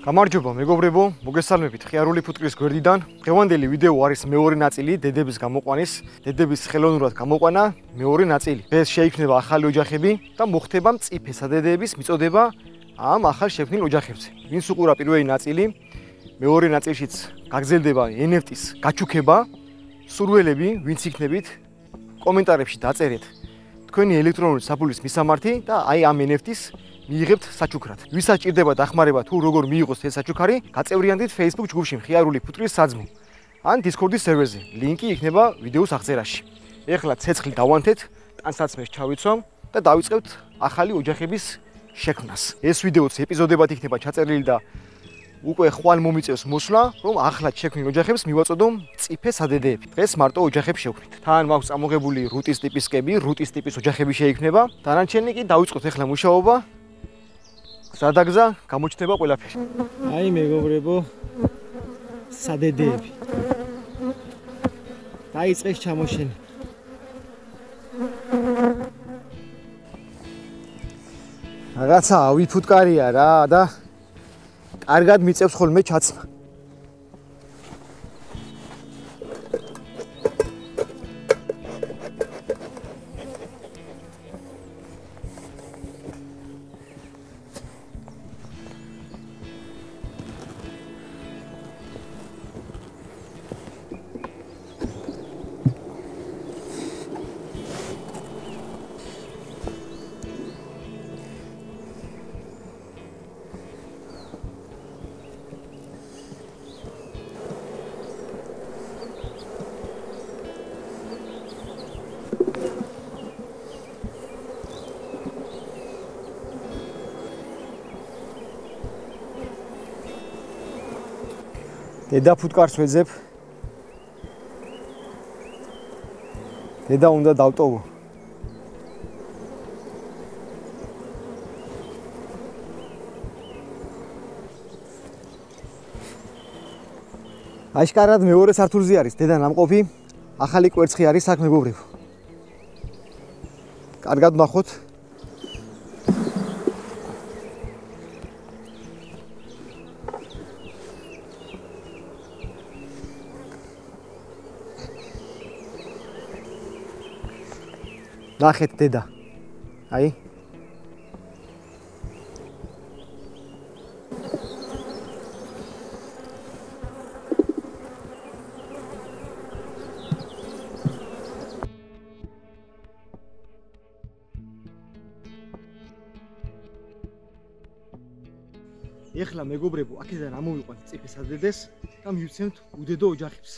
გამარჯობა მეგობრებო, მოგესალმებით ხიარული ფუტკრის გვერდიდან. დღევანდელი ვიდეო არის მეორე ნაწილი დედების გამოყვანის, დედების ხელოვნურად გამოყვანა მეორე ნაწილი. ეს შეიქმნება ახალი ოჯახები და მოხდება მწიფე სადედების მიწოდება ამ ახალ შექმნილ ოჯახებზე. ვინც უყურა პირველი ნაწილი, მეორე ნაწილშიც გაგზელდება NFT-ის გაჩუქება. სურველები, ვინც იქნებით, კომენტარებში დაწერეთ თქვენი ელექტრონული საფულის მისამართი და აი ამ NFT-ს მიიღებთ საჩუქრად. ვისაც ჭირდება დახმარება თუ როგორ მიიღოს ეს საჩუქარი, გაწევრიანდით Facebook ჯგუფში მხიარული ფუტკრის საძმო ან Discord-ის სერვერზე. ლინკი იქნება ვიდეოს აღწერაში. ეხლა ცეცხლი დავანთეთ, ტანსაცმელს ჩავიცვამ და დავიწყებთ ახალი ოჯახების შექმნას. ეს ვიდეოც ეპიზოდებად იქნება ჩაწერილი და უკვე ხვალ მომიწევს მოსვლა, რომ ახლად შექმნილ ოჯახებს მივაწოდო წიფე სადედეები. დღეს მარტო ოჯახებს შევქმნით. თან მაქვს წამოღებული რუტის ტიპის კები, რუტის ტიპის ოჯახები შეიქმნება. დანარჩენი კი დავიწყოთ ეხლა მუშაობა სადაგზა გამოჩნდება ყველაფერი. აი მეგობრებო სადედეები. დაიწყეს ჩამოშენი. რაღაცა ავიფუტკარია რა და კარგად მიწევს ხოლმე ჩაცმა. დედა ფუტკარს ვეძებ. დედა უნდა დავტოვო. აშკარად მეორე სართულზე არის დედა ნამყოფი. ახალი კვერცხი არის აქ მეგობრებო. კარგად ნახოთ. ნახეთ დედა. აი. ეხლა მეგობრებო, აქედან ამოვიყვანთ წიფესადედეს და მივცემთ უდედო ოჯახებს.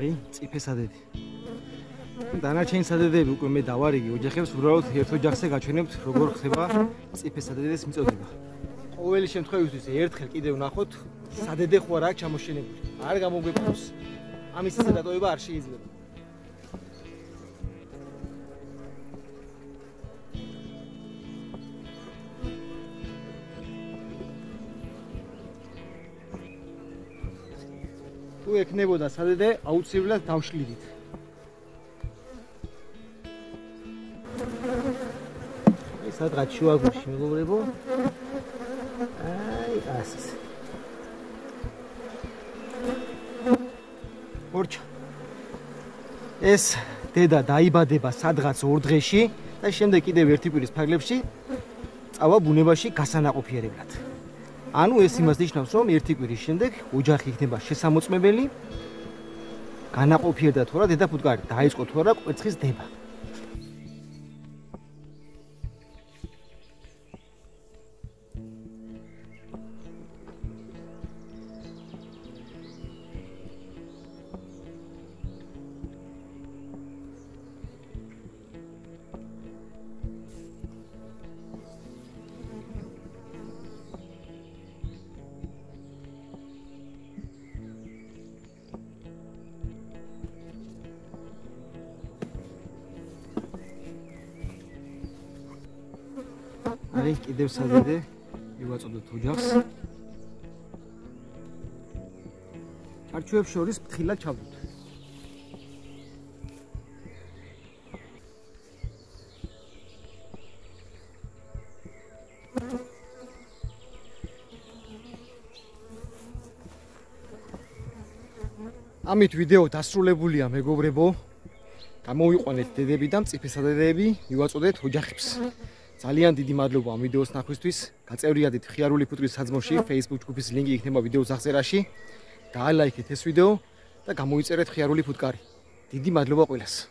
აი, წიფესადედი. დანარჩენი სადედები უკვე მე დავარიგი ოჯახებს უბრალოდ ერთ ოჯახზე გაჩვენებთ როგორ ხდება წიფესადედეს მიწოდება. ყოველი შემთხვევისთვის ერთხელ კიდევ ნახოთ სადედე ხო არა ჩამოშენებული. არ გამოგვეპყროს. ამის ისე დატოვება არ შეიძლება. თუ ეკნებოდა სადედე აუცილებლად დავშლიდით. ეს სადღაც შუაგულში მეგობრებო. აი ასე. ორჩა. ეს დედა დაიბადება სადღაც ორ დღეში და შემდეგ კიდევ ერთი კვირის ფარგლებში წავა ბუნებაში გასანაყოფიერებლად. ანუ ეს იმას ნიშნავს, რომ ერთი კვირის შემდეგ ოჯახი იქნება შესამოწმებელი. განაყოფიერდა თუ რა დედა ფუტკარი დაიწყო თუ რა კვერცხის დება. აი კიდევ სადედე მივაწოდოთ ოჯახს. არჩევებს შორის ფთხილად ჩავდოთ. ამით ვიდეო დასრულებულია მეგობრებო. გამოვიყვანეთ დედები და მწიფესადედები, მივაწოდეთ ოჯახებს. ძალიან დიდი მადლობა ამ ვიდეოს ნახვისთვის. გაწევრიადით ხიარული ფუტკრის საძმოში Facebook ჯგუფის ლინკი იქნება ვიდეოს აღწერაში. დაალაიქეთ ეს ვიდეო და გამოიწერეთ ხიარული ფუტკარი. დიდი მადლობა ყველას.